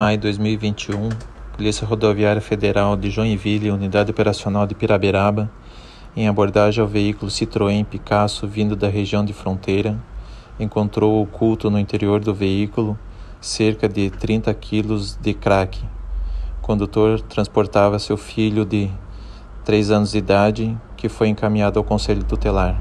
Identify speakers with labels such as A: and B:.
A: maio de 2021, Polícia Rodoviária Federal de Joinville, Unidade Operacional de Piraberaba, em abordagem ao veículo Citroën Picasso vindo da região de fronteira, encontrou oculto no interior do veículo cerca de 30 quilos de crack. O condutor transportava seu filho de 3 anos de idade, que foi encaminhado ao Conselho Tutelar.